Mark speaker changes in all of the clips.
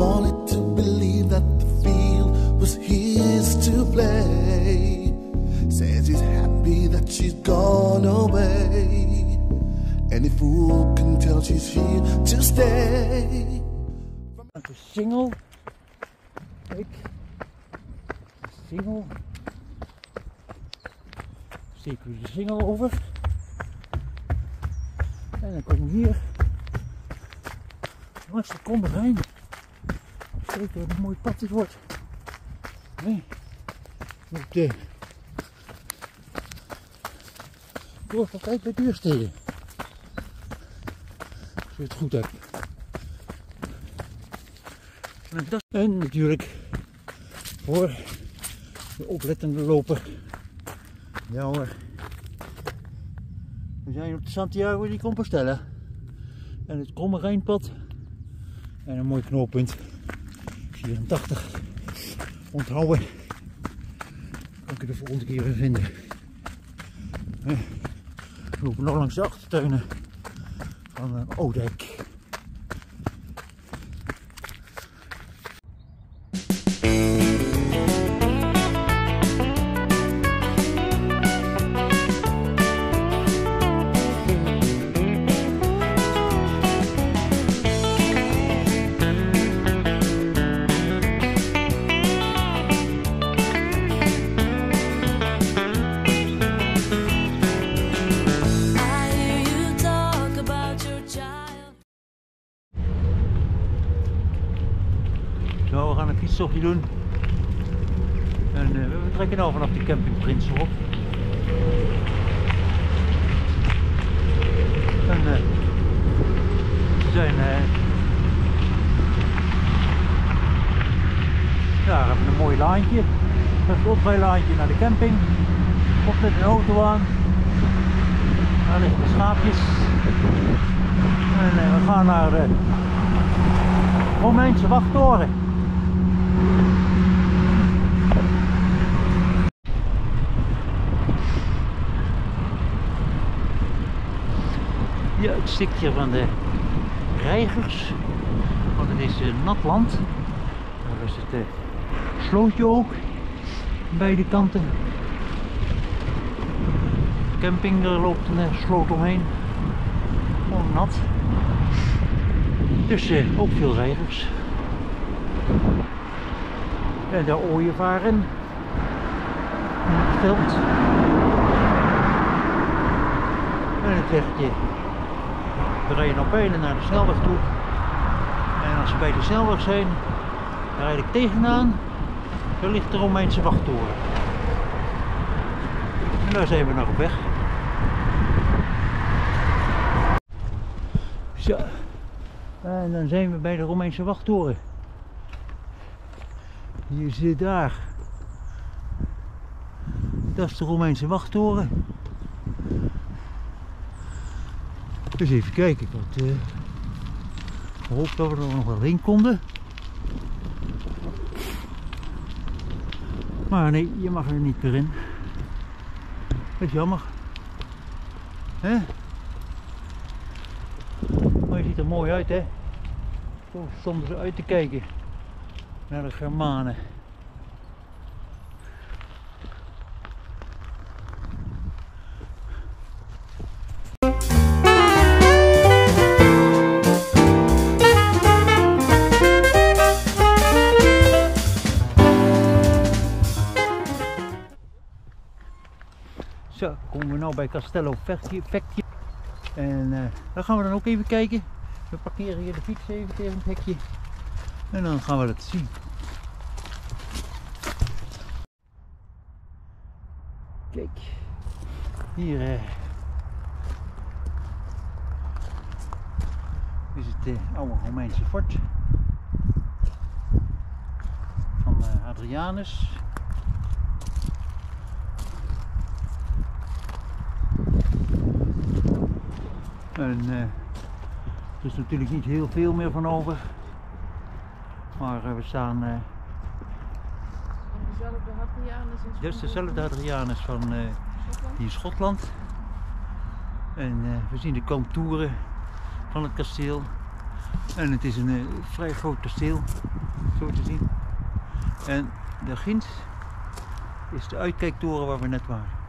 Speaker 1: wanted to believe that the field was his to play. Says he's happy that she's gone away. Any fool can tell she's here to stay.
Speaker 2: De single. Kijk. Single. Steken we de single over. En dan komen we hier. Langs de Kommerijn. Kijken wat een mooi pad dit wordt. Nee. Op de. Uit bij Duursteden. Als je het goed hebt. En natuurlijk voor de oplettende loper. Ja hoor. We zijn op de Santiago di Compostela. En het Kromme Rijnpad. En een mooi knooppunt. 84. Onthouden. Kan ik er de volgende keer weer vinden. We lopen nog langs de achtertuinen van eh, Oudijk. Doen. En eh, we trekken nou vanaf de camping Prinsenhof. En eh, we zijn eh ja, we hebben een mooi laantje. Een slotrijlaantje naar de camping. Komt met een auto aan. Daar liggen de schaapjes. En we gaan naar de Romeinse wachttoren. Hier van de reigers. Want het is eh, nat land. Daar is het eh, slootje ook. Beide kanten. Camping, daar loopt een eh, sloot omheen. Gewoon nat. Dus ook veel reigers. En de ooievaren. In het veld. En het wegje. We rijden op benen naar de snelweg toe. En als we bij de snelweg zijn, dan rijd ik tegenaan. Daar ligt de Romeinse wachttoren. En daar zijn we nog op weg. Zo. En dan zijn we bij de Romeinse wachttoren. Hier zit daar. Dat is de Romeinse wachttoren. Dus even kijken. Ik had eh, gehoopt dat we er nog wel heen konden. Maar nee, je mag er niet meer in. Dat is jammer. Maar je ziet er mooi uit, hè? Stonden ze uit te kijken naar de Germanen. Zo, komen we nou bij Castello Vecchio. En eh, daar gaan we dan ook even kijken. We parkeren hier de fiets even tegen het hekje. En dan gaan we dat zien. Kijk, hier eh, is het eh, oude Romeinse fort van Adrianus. En eh, er is natuurlijk niet heel veel meer van over. Maar eh, we staan. eh
Speaker 3: Dezelfde Hadrianus in
Speaker 2: dit is dezelfde Adrianus van
Speaker 3: Schotland.
Speaker 2: hier Schotland. En we zien de contouren van het kasteel. En het is een vrij groot kasteel, zo te zien. En daar ginds is de uitkijktoren waar we net waren.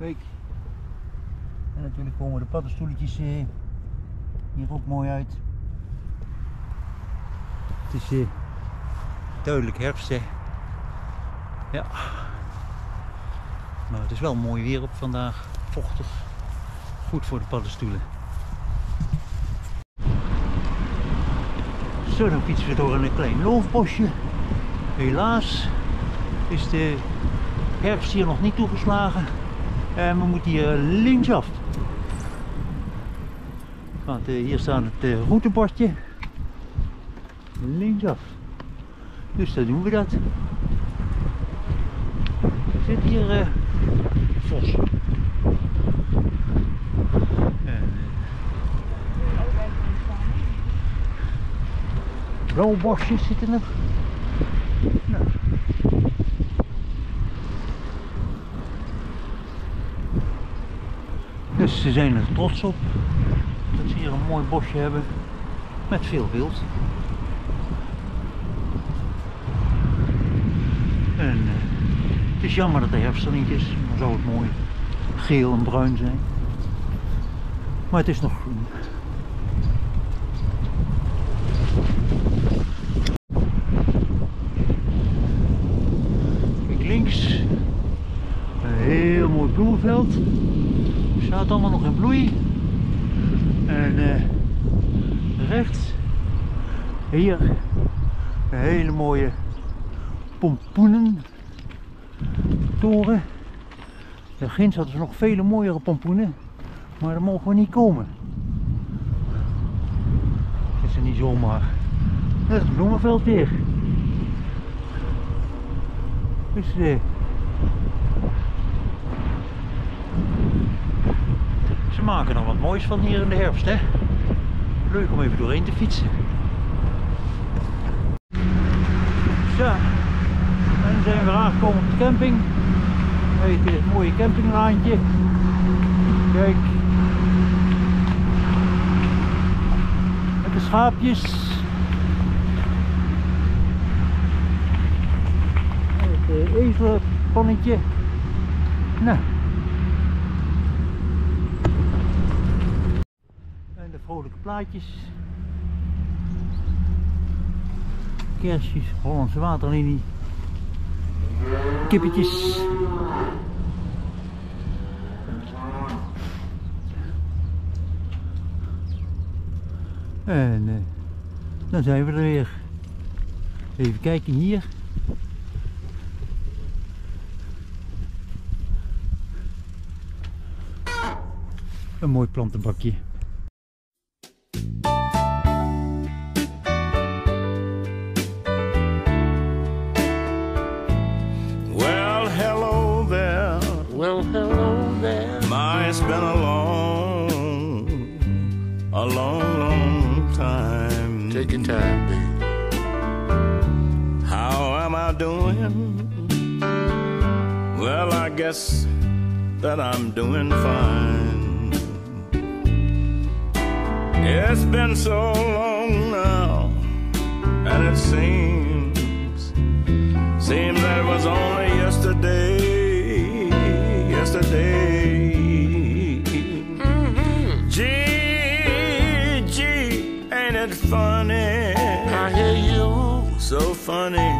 Speaker 2: En natuurlijk komen de paddenstoeletjes eh, hier ook mooi uit. Het is eh, duidelijk herfst hè. Ja. Maar het is wel mooi weer op vandaag. Vochtig. Goed voor de paddenstoelen. Zo, dan fietsen we door een klein loofbosje. Helaas is de herfst hier nog niet toegeslagen. En we moeten hier linksaf. Want eh, hier staat het eh, routebordje. Linksaf. Dus dan doen we dat. Zit hier eh vos. En, eh, blauwe bosjes zitten er. Nou. Dus ze zijn er trots op dat ze hier een mooi bosje hebben met veel wild. En eh, het is jammer dat de herfst er niet is, het mooi geel en bruin zijn. Maar het is nog groen. Kijk links, een heel mooi bloemenveld. Staat allemaal nog in bloei. En eh, rechts, hier, een hele mooie pompoenen toren. Daar ginds hadden ze nog vele mooiere pompoenen, maar daar mogen we niet komen. Dat is er niet zomaar. Dat is het bloemenveld weer. Dus eh, ze maken er wat moois van hier in de herfst, hè? Leuk om even doorheen te fietsen. Zo, en zijn we aangekomen op de camping. Je, het mooie campinglaantje. Kijk. Met de schaapjes. Het eh, ezelpannetje. Nou. En de vrolijke plaatjes. Kersjes, Hollandse waterlinie. Kippetjes. En eh, dan zijn we er weer. Even kijken hier. Een mooi plantenbakje.
Speaker 3: That I'm doing fine. It's been so long now, and it seems, seems that it was only yesterday, yesterday. Gee, gee, ain't it funny?
Speaker 4: I hear you.
Speaker 3: So funny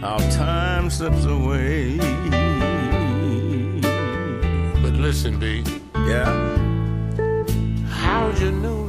Speaker 3: how time slips away listen, B. Yeah? How'd you know?